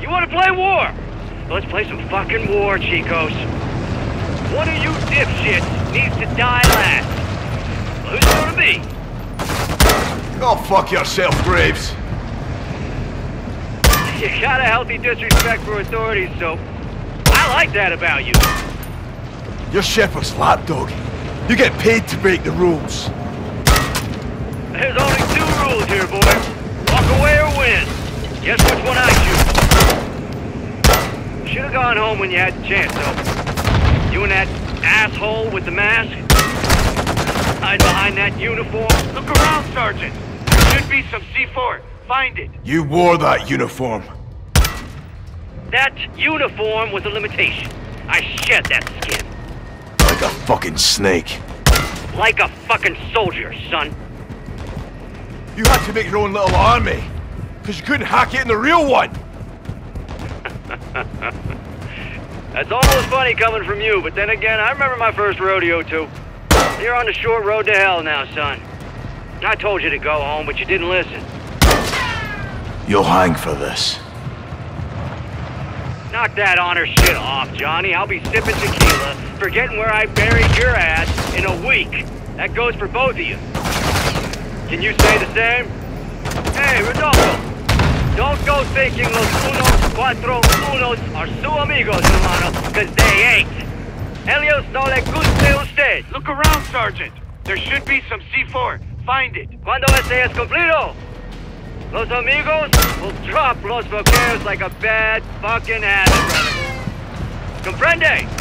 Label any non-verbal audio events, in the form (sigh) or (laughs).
You wanna play war? Let's play some fucking war, Chicos. One of you dipshits needs to die last. Who's gonna be? Go fuck yourself, Graves. (laughs) You got a healthy disrespect for authorities, so I like that about you. You're Shepard's lapdog. You get paid to break the rules. There's only two rules here, boy. Should have gone home when you had the chance, though. You and that asshole with the mask? Hide behind that uniform? Look around, Sergeant. There should be some C4. Find it. You wore that uniform. That uniform was a limitation. I shed that skin. Like a fucking snake. Like a fucking soldier, son. You had to make your own little army. Because you couldn't hack it in the real one. (laughs) That's almost funny coming from you, but then again, I remember my first rodeo too. You're on the short road to hell now, son. I told you to go home, but you didn't listen. You'll hang for this. Knock that honor shit off, Johnny. I'll be sipping tequila, forgetting where I buried your ass in a week. That goes for both of you. Can you say the same? Hey, Rodolfo. Don't thinking los unos cuatro unos are su amigos, hermano, because they ain't. Helios no le guste usted. Look around, Sergeant. There should be some C4. Find it. Cuando este es cumplido, los amigos will drop los bloqueos like a bad fucking ass. Comprende?